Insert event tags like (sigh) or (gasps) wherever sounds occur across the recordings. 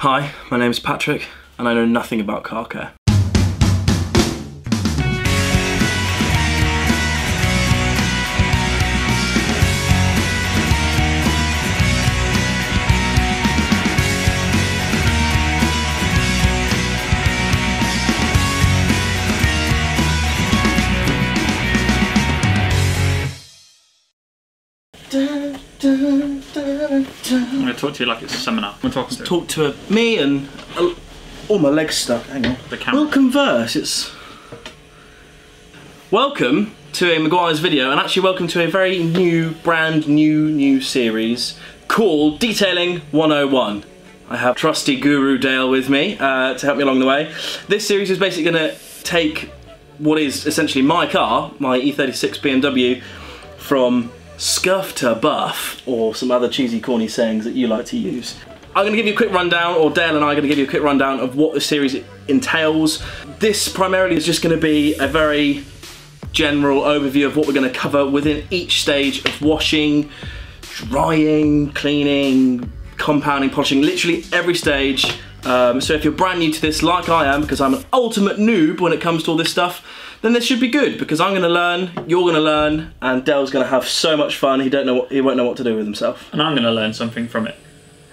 Hi, my name is Patrick, and I know nothing about car care. To talk to you like it's a seminar. I'm talking to Talk to me and uh, all my legs stuck. Hang on. the camera. We'll converse. It's welcome to a Meguiar's video, and actually welcome to a very new, brand new, new series called Detailing 101. I have trusty guru Dale with me uh, to help me along the way. This series is basically going to take what is essentially my car, my E36 BMW, from scuff to buff, or some other cheesy, corny sayings that you like to use. I'm going to give you a quick rundown, or Dale and I are going to give you a quick rundown of what the series entails. This primarily is just going to be a very general overview of what we're going to cover within each stage of washing, drying, cleaning, compounding, polishing, literally every stage. Um, so if you're brand new to this, like I am, because I'm an ultimate noob when it comes to all this stuff, then this should be good because I'm going to learn, you're going to learn, and Dell's going to have so much fun. He don't know what he won't know what to do with himself. and I'm going to learn something from it.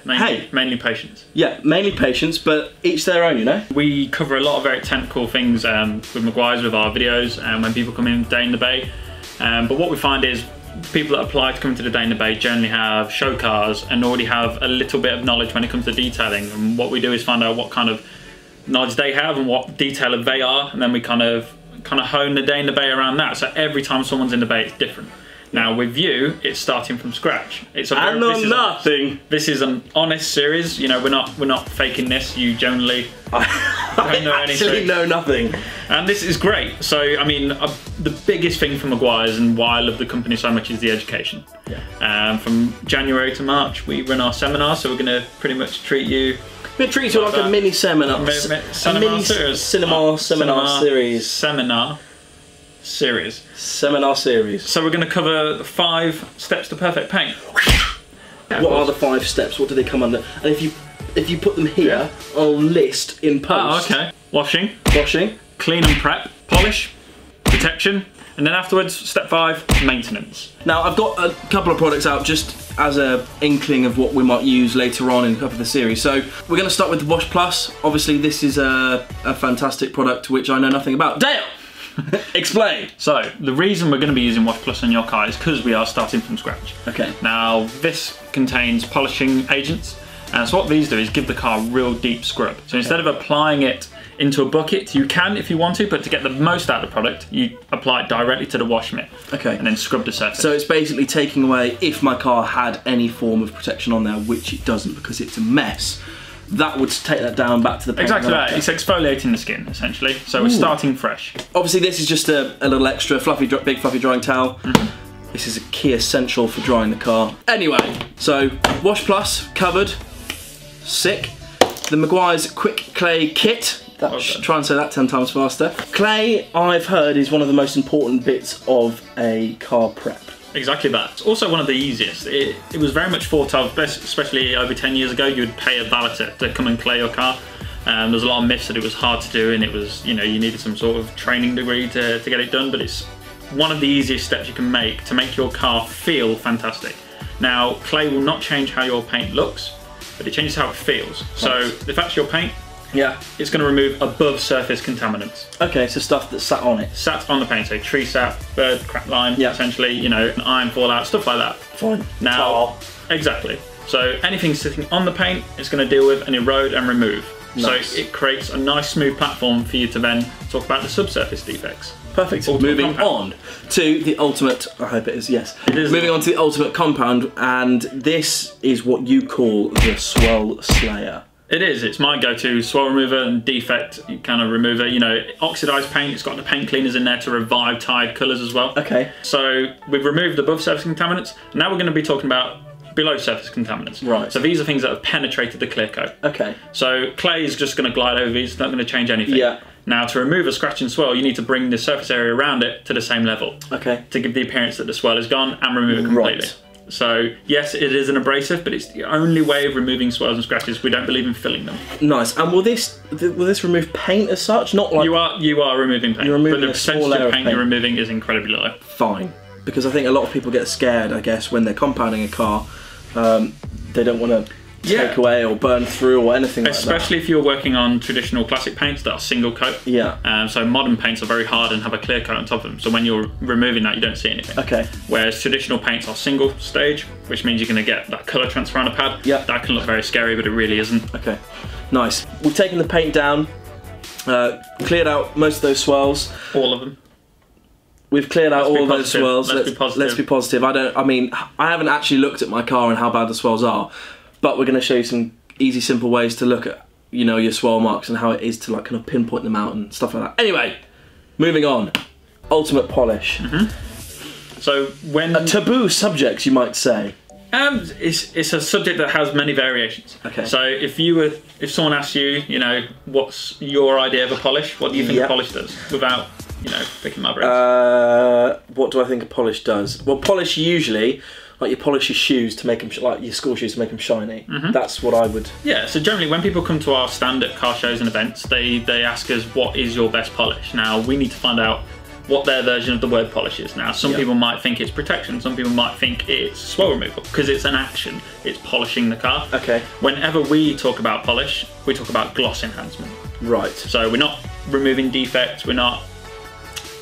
Mainly, Hey. mainly patience. Yeah, mainly patience, but each their own, you know. We cover a lot of very technical things um, with Meguiar's with our videos and when people come in day in the bay. Um, but what we find is people that apply to come to the day in the bay generally have show cars and already have a little bit of knowledge when it comes to detailing. And what we do is find out what kind of knowledge they have and what detailer they are, and then we kind of kind of hone the day in the bay around that. So every time someone's in the bay, it's different. Now with you, it's starting from scratch. It's a very, And on this is a- nothing. this is an honest series. You know, we're not we're not faking this. You generally (laughs) I know actually anything. know nothing. and this is great. So, I mean, uh, the biggest thing for Meguiar's and why I love the company so much is the education. Yeah. Um, from January to March, we run our seminars, so we're going to pretty much treat you It treats you like a mini seminar, mi- mi- a seminar mini series. cinema seminar cinema series, Seminar series. seminar series. So we're going to cover five steps to perfect paint. What are the five steps? What do they come under? And if you if you put them here, I'll list in Oh, post. okay. Washing, Washing. clean and prep, polish, protection, and then afterwards, step five, maintenance. Now I've got a couple of products out just as a inkling of what we might use later on in a couple of the series. So we're going to start with the Wash Plus. Obviously, this is a, a fantastic product which I know nothing about. Dale, (laughs) explain. So the reason we're going to be using Wash Plus on your car is because we are starting from scratch. Okay. Now this contains polishing agents, and so what these do is give the car a real deep scrub. So instead of applying it into a bucket, you can if you want to, but to get the most out of the product, you apply it directly to the wash mitt Okay. and then scrub the surface. So it's basically taking away if my car had any form of protection on there, which it doesn't because it's a mess. That would take that down back to the exactly that. It's exfoliating the skin essentially. So we're starting fresh. Obviously, this is just a, a little extra fluffy, big fluffy drying towel. Mm-hmm. This is a key essential for drying the car. Anyway, so Wash Plus covered, sick. The Meguiar's Quick Clay Kit. That, Well sh- try and say that ten times faster. Clay, I've heard, is one of the most important bits of a car prep. Exactly that. It's also one of the easiest. It, it was very much thought of, especially over 10 years ago, you would pay a valeter to come and clay your car. Um, there's a lot of myths that it was hard to do and it was, you know, you needed some sort of training degree to, to get it done, but it's one of the easiest steps you can make to make your car feel fantastic. Now, clay will not change how your paint looks, but it changes how it feels. So Nice. if that's your paint, Yeah. it's going to remove above surface contaminants Okay, so stuff that sat on it. sat on the paint, so tree sap, bird crap lime, Yeah. essentially, you know, an iron fallout, stuff like that. Fine. Now, exactly. So anything sitting on the paint, it's going to deal with and erode and remove. Nice. So it creates a nice smooth platform for you to then talk about the subsurface defects. Perfect. Ultimate Moving compound. on to the ultimate. I hope it is. Yes. It is. Moving on to the ultimate compound, and this is what you call the swirl slayer. It is. It's my go-to swirl remover and defect kind of remover. You know, oxidized paint. It's got the paint cleaners in there to revive tired colours as well. Okay. So we've removed above surface contaminants. Now we're going to be talking about below surface contaminants. Right. So these are things that have penetrated the clear coat. Okay. So clay is just going to glide over these. It's not going to change anything. Yeah. Now to remove a scratch and swirl, you need to bring the surface area around it to the same level Okay. to give the appearance that the swirl is gone and remove it completely. Right. So yes, it is an abrasive, but it's the only way of removing swirls and scratches. We don't believe in filling them. Nice. And will this will this remove paint as such? Not like You are you are removing paint, You're removing but the percentage of paint, paint. you're removing is incredibly low. fine because I think a lot of people get scared. I guess when they're compounding a car, um, they don't want to Yeah. take away or burn through or anything like Especially if you're working on traditional classic paints that are single coat. Yeah. Um, so modern paints are very hard and have a clear coat on top of them. So when you're removing that, you don't see anything. Okay. Whereas traditional paints are single stage, which means you're going to get that colour transfer on a pad. Yeah. That can look very scary, but it really isn't. Okay. Nice. We've taken the paint down, uh, cleared out most of those swirls. All of them. We've cleared out Let's be all those swirls. Let's be positive. let's be positive. I don't. I mean, I haven't actually looked at my car and how bad the swirls are, but we're going to show you some easy, simple ways to look at you know your swirl marks and how it is to like kind of pinpoint them out and stuff like that. Anyway, moving on. Ultimate polish. Mm-hmm. So when a Taboo subjects, you might say. Um, it's it's a subject that has many variations. Okay. So if you were, if someone asked you, you know, what's your idea of a polish? What do you think Yeah. a polish does? Without, you know, picking my brains. Uh, what do I think a polish does? Well, polish usually, like you polish your shoes to make them sh- like your school shoes to make them shiny. Mm-hmm. That's what I would. yeah. So generally, when people come to our stand at car shows and events, they they ask us what is your best polish. Now we need to find out what their version of the word polish is. Now some Yeah. people might think it's protection. Some people might think it's swirl removal because it's an action. It's polishing the car. Okay. Whenever we talk about polish, we talk about gloss enhancement. Right. So we're not removing defects, we're not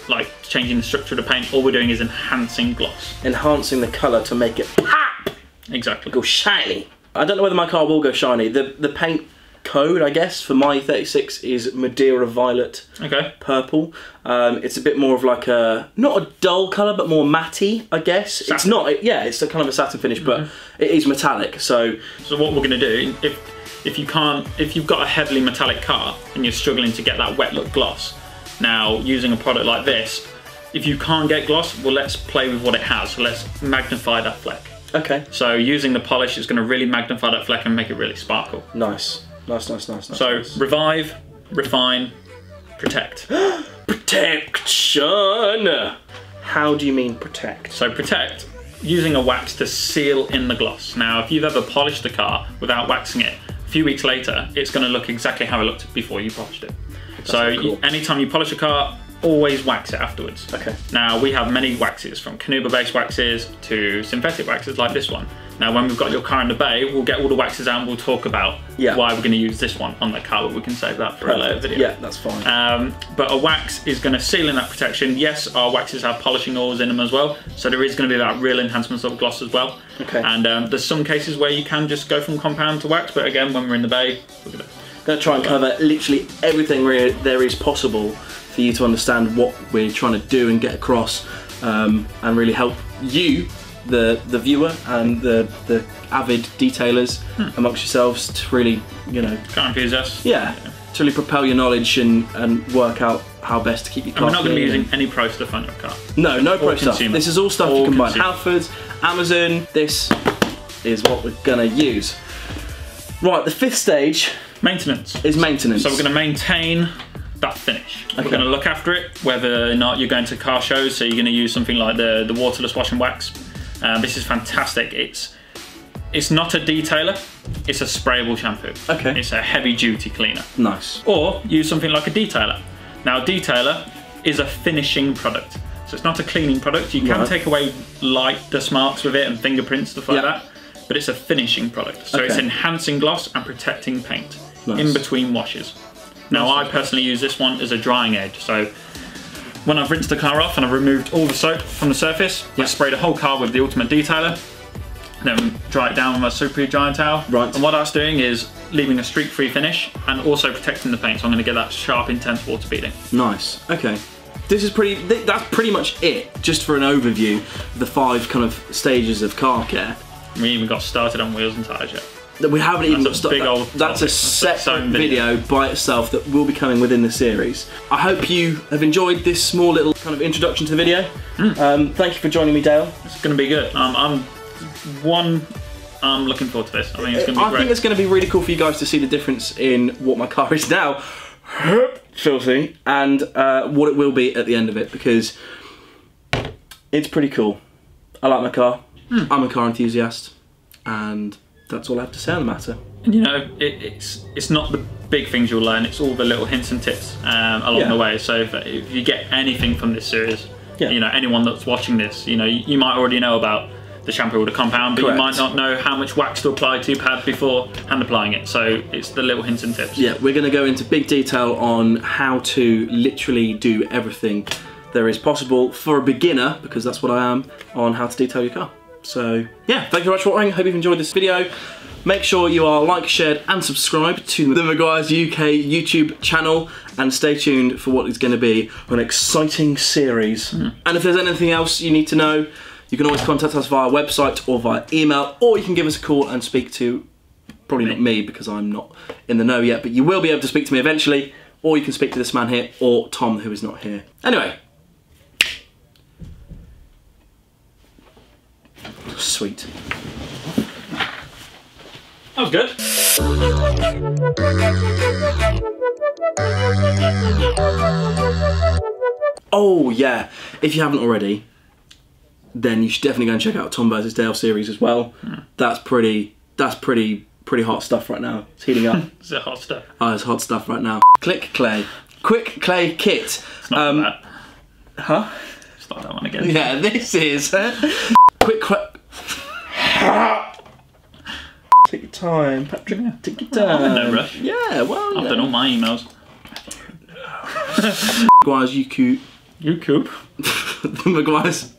like changing the structure of the paint, all we're doing is enhancing gloss. Enhancing the colour to make it pop, Exactly. go shiny. I don't know whether my car will go shiny. The the paint code, I guess, for my 36 is Madeira Violet Okay. Purple. Um, it's a bit more of like a not a dull colour, but more matty, I guess. It's Satin. not. Yeah, it's a kind of a satin finish, but it is metallic. So So what we're gonna do, if if you can't if you've got a heavily metallic car and you're struggling to get that wet look gloss, now using a product like this, if you can't get gloss, well let's play with what it has. So let's magnify that fleck. okay, So using the polish is gonna really magnify that fleck and make it really sparkle. nice, nice, nice, nice. nice, So nice. revive, refine, protect. (gasps) protection. How do you mean protect? So protect using a wax to seal in the gloss. Now, if you've ever polished a car without waxing it, a few weeks later, it's going to look exactly how it looked before you polished it. So really cool. you- anytime you polish a car, always wax it afterwards. Okay. Now we have many waxes, from Carnauba-based waxes to synthetic waxes like this one. Now, when we've got your car in the bay, we'll get all the waxes out and we'll talk about Yeah. why we're going to use this one on the car, but we can save that for a later video. Yeah, that's fine. Um, but a wax is going to seal in that protection. Yes, our waxes have polishing oils in them as well, so there is going to be that real enhancement of gloss as well. Okay. And um, there's some cases where you can just go from compound to wax, but again, when we're in the bay, we're gonna. Going to try and cover literally everything where there is possible for you to understand what we're trying to do and get across, um, and really help you, the the viewer, and the the avid detailers Hmm. amongst yourselves to really, you know, Car enthusiasts. yeah, to really propel your knowledge and and work out how best to keep your And car. we're not going to be using any pro stuff on your car. No, no pro stuff. consumer. This is all stuff All you can buy at consumer. Halfords, Amazon. This is what we're gonna use. Right, the fifth stage Maintenance. is maintenance. So we're going to maintain that finish. Okay. We're going to look after it, whether or not you're going to car shows. So you're going to use something like the the waterless wash and wax. Um, this is fantastic. It's it's not a detailer. It's a sprayable shampoo. Okay. It's a heavy duty cleaner. nice. Or use something like a detailer. Now, a detailer is a finishing product. So it's not a cleaning product. You can Right. take away light dust marks with it and fingerprints, stuff like Yeah. that. But it's a finishing product. So it's enhancing gloss and protecting paint Nice. in between washes. Now, I personally use this one as a drying aid. So when I've rinsed the car off and I've removed all the soap from the surface, I spray the whole car with the Ultimate Detailer, then dry it down with my Super Giant Towel. Right. And what that's doing is leaving a streak-free finish and also protecting the paint. So I'm going to get that sharp, intense water beading. Nice. Okay. This is pretty. Th- that's pretty much it. Just for an overview of the five kind of stages of car care. We even got started on wheels and tyres yet. That we haven't even got That's a started. big old That's a separate video. video. by itself that will be coming within the series. I hope you have enjoyed this small little kind of introduction to the video. Hmm. Um, thank you for joining me, Dale. It's going to be good. Um, I'm one. I'm looking forward to this. I think it's going to be I great. think it's going to be really cool for you guys to see the difference in what my (laughs) car is now, (laughs) filthy, and uh, what it will be at the end of it because it's pretty cool. I like my car. I'm a car enthusiast, and that's all I have to say on the matter. And you know, it, it's it's not the big things you'll learn; it's all the little hints and tips um, along Yeah. the way. So if, if you get anything from this series, Yeah. you know, anyone that's watching this, you know, you, you might already know about the shampoo or the compound, but Correct. you might not know how much wax to apply to pad before hand applying it. So it's the little hints and tips. Yeah, we're going to go into big detail on how to literally do everything there is possible for a beginner, because that's what I am, on how to detail your car. So, yeah, thank you very much for watching. Hope you've enjoyed this video. Make sure you are like, shared, and subscribed to the Meguiar's UK YouTube channel, and stay tuned for what is going to be an exciting series. Mm-hmm. And if there's anything else you need to know, you can always contact us via website or via email, or you can give us a call and speak to probably not me because I'm not in the know yet, but you will be able to speak to me eventually, or you can speak to this man here or Tom who is not here. Anyway. Sweet. That was good. Oh yeah, if you haven't already, then you should definitely go and check out Tom vs Dale series as well. That's pretty. That's pretty. Pretty hot stuff right now. It's heating up. (laughs) It's hot stuff. oh, it's hot stuff right now. Click Clay. Quick Clay Kit. It's not Um, that. Huh? Start that one again. Yeah, this is (laughs) quick. Qu- (laughs) take your time, Patrick. Take your time. I'm in no rush. Yeah, well, I've done all my emails. (laughs) Meguiar's UQ, You coop. the (laughs) Meguiar's